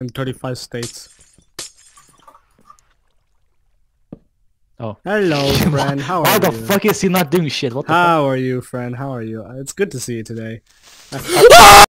in 35 states. Oh. Hello, friend. How Why How the fuck is he not doing shit? What the fuck? How are you, friend? How are you? It's good to see you today.